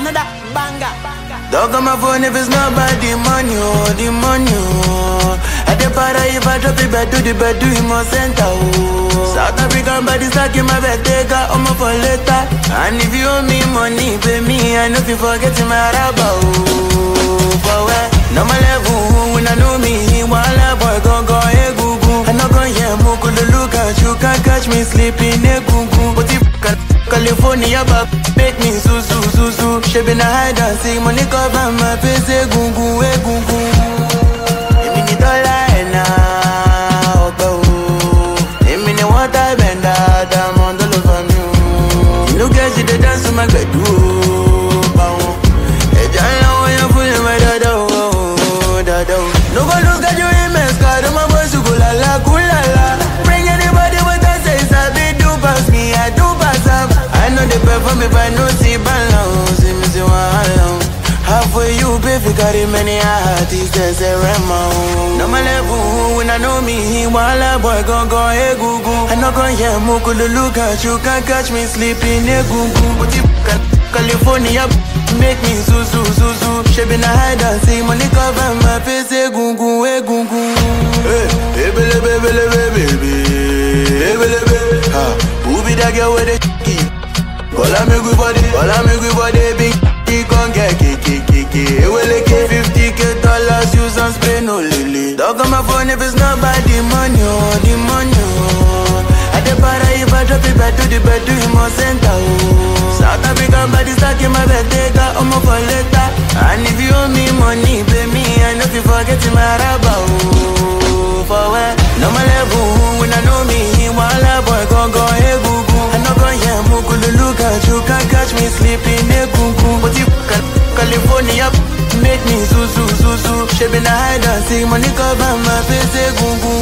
another banger. Dog on my phone if it's not about money, oh, the money, oh. I dey para if I drop it, bed do the bed do him on center, oh. South African body stuck in my bed, take out on my for later. And if you owe me money, pay me, I know you forget my rubber, oh. For where? No my level, when I know me, while I boy gon' go, hey, goo goo. I no gon' hear muku, the look at you, can't catch me sleeping, hey, goo goo. But if California, but make me su. She been a and seek money cover my face, goo goo. Eh, Èmi ni dọ́là ẹ̀ ọ̀pẹ o. Èmi ni wọ́n tá ibẹ̀ ń dáadáa, mọ́ tó ló fa mi o. Go la la. Bring anybody with us, say sabi do pass me, I do pass am. I know they see balance, oh. You pay for carry many artists, they say Rema. o. No my level, when I know me, while a boy gon' go, hey goo. I no gon' hear muku, the look at you, can't catch me sleeping, hey goo. But Cal- California, make me su su. She been a hide and seek money cover my face, hey goo, hey goo. Hey, hey, baby, baby, baby, baby, hey, baby, ha. Who be that girl with the key? Call make we body, her make we body, big he gon' get kiki. Eweleke 50k dollars, use and spray no lily. Dog on my phone if it's not about the money, oh, the money, oh. I dey para if I drop it, bed to the bed, do him on oh, center, oh. South African body stuck in my bed, take on my for later. And if you owe me money, pay me, I know if you forget my rubber, oh. For where? No my level, when I know me, while a boy gon' go, hey, goo goo. I no gon' hear muku, the look at you, can't catch me sleeping, hey, goo goo. But if Cal- California, make me su su su su. She been a hide and seek money cover my face, eh, hey, goo goo, goo goo.